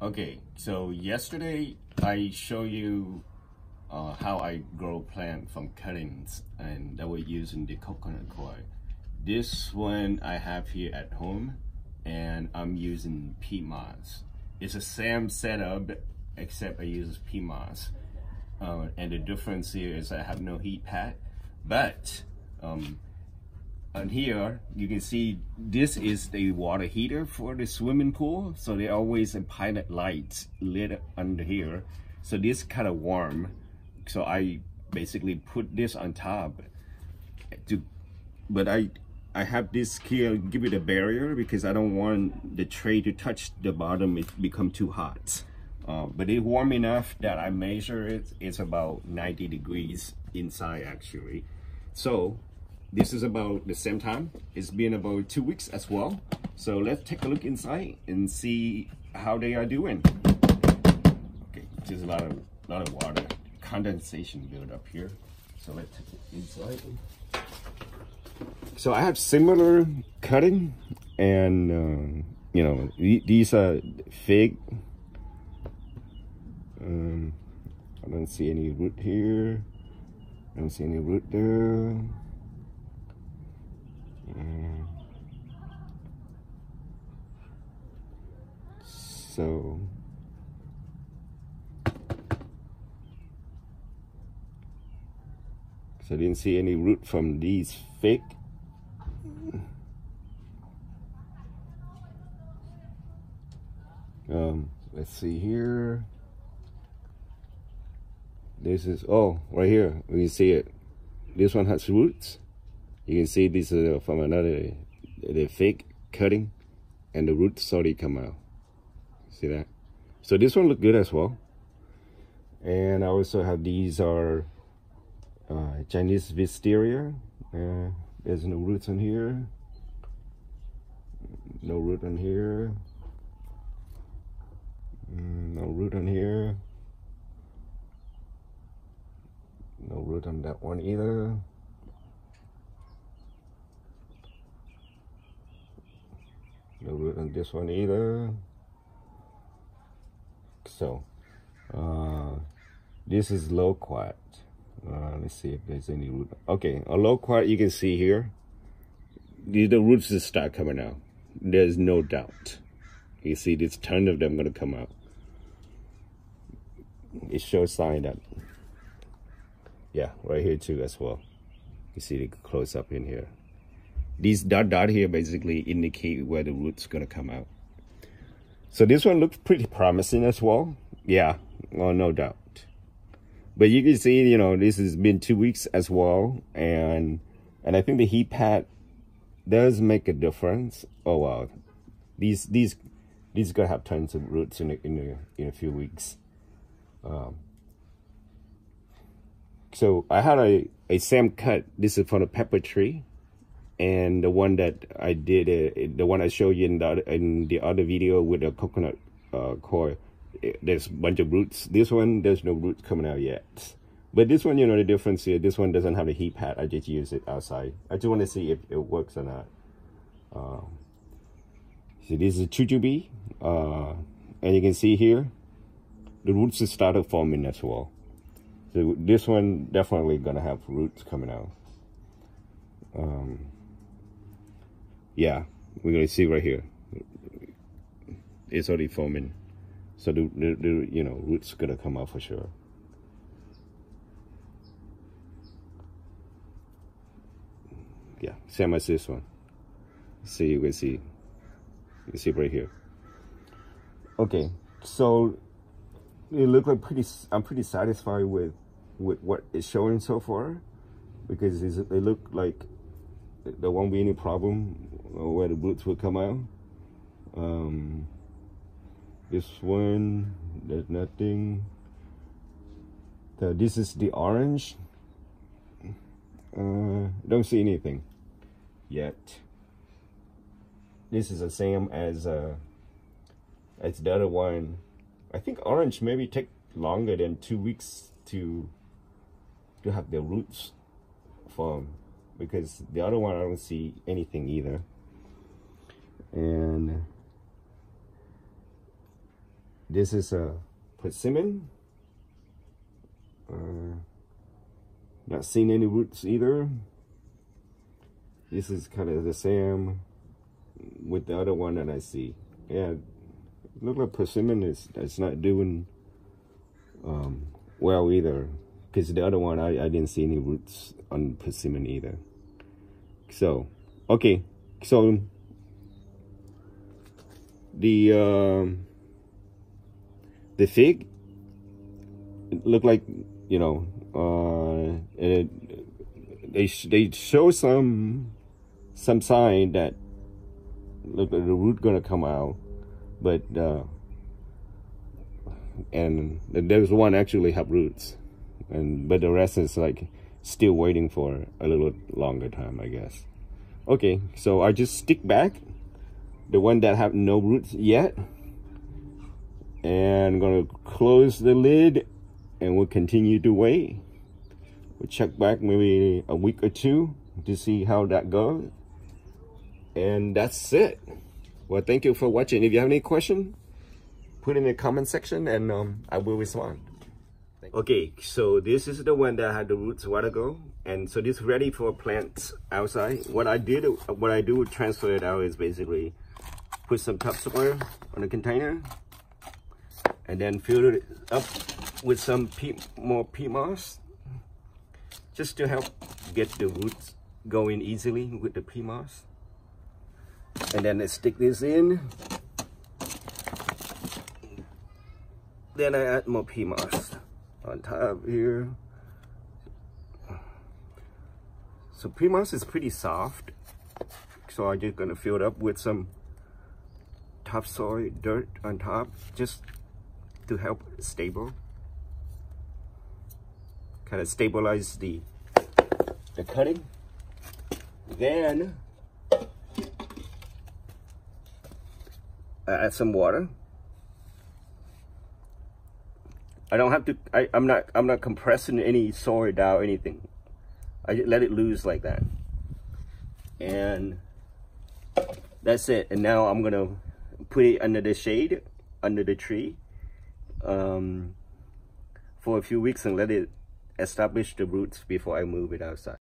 Okay, so yesterday I show you uh, how I grow plant from cuttings and that we're using the coconut coir. This one I have here at home and I'm using peat moss. It's the same setup except I use peat moss. Uh, and the difference here is I have no heat pad, but um, on here you can see this is the water heater for the swimming pool. So there always a pilot lights lit under here. So this kind of warm. So i basically put this on top to but i i have this here give it a barrier because i don't want the tray to touch the bottom it become too hot. Uh, but it's warm enough that i measure it. It's about 90 degrees inside actually. So this is about the same time. It's been about two weeks as well. So let's take a look inside and see how they are doing. Okay there's a lot of lot of water condensation build up here. So let's take it inside. So i have similar cutting and uh, you know these are fig. Um, i don't see any root here. I don't see any root there So so I didn't see any root from these fake. um let's see here. This is oh right here. We see it. This one has roots you can see this is from another the fig cutting and the roots already come out. See that? So this one look good as well. And i also have these are uh, chinese wisteria. Uh, there's no roots in here. No root in here. Mm, no root in here. No root on that one either no root on this one either. So uh, this is loquat uh, let's see if there's any root. Okay a loquat you can see here. The, the roots just start coming out. There's no doubt. You see this ton of them gonna come out. It shows sign that yeah right here too as well. You see the close up in here these dot dot here basically indicate where the root's gonna come out. So this one looks pretty promising as well. Yeah, well, no doubt. But you can see, you know, this has been two weeks as well. And and I think the heat pad does make a difference. Oh, wow. These, these, these gonna have tons of roots in a, in a, in a few weeks. Um, so I had a, a Sam cut. This is from a pepper tree and the one that I did, uh, the one I showed you in the, in the other video with the coconut uh, coir, there's a bunch of roots. This one, there's no roots coming out yet. But this one, you know, the difference here, this one doesn't have a heat pad. I just use it outside. I just want to see if it works or not. Um, so this is jujube. Uh, and you can see here, the roots started forming as well. So this one definitely gonna have roots coming out. Um, yeah, we're gonna see right here. It's already forming. So the, the, the you know, roots gonna come out for sure. Yeah, same as this one. See, you can see, you can see right here. Okay, so it look like pretty, I'm pretty satisfied with, with what it's showing so far because it look like there won't be any problem where the boots will come out. Um, this one, there's nothing. The, this is the orange. Uh, don't see anything yet. This is the same as uh, as the other one. I think orange maybe take longer than two weeks to to have the roots form because the other one I don't see anything either and this is a persimmon. Uh, not seeing any roots either. This is kind of the same with the other one that I see. Yeah, look like persimmon is it's not doing um, well either. Because the other one, I, I didn't see any roots on persimmon either. So, okay. So, the, um, the fig, looked like, you know, uh, it, they, they show some, some sign that look the root gonna come out, but, uh, and there's one actually have roots and but the rest is like still waiting for a little longer time I guess. Okay so I just stick back the one that have no roots yet. And I'm gonna close the lid and we'll continue to wait. We'll check back maybe a week or two to see how that goes. And that's it. Well thank you for watching. If you have any question put in the comment section and um, I will respond. Okay, so this is the one that had the roots a while ago. And so this is ready for plants outside. What I did, what I do transfer it out is basically put some topsoil on the container and then fill it up with some peat, more peat moss just to help get the roots going easily with the peat moss. And then I stick this in. Then I add more peat moss on top here. So peat moss is pretty soft. So I'm just gonna fill it up with some topsoil dirt on top just to help stable. Kind of stabilize the the cutting. Then add some water. I don't have to, I, I'm not, I'm not compressing any soil down or anything. I let it loose like that. And that's it. And now I'm gonna put it under the shade, under the tree, um, for a few weeks and let it establish the roots before I move it outside.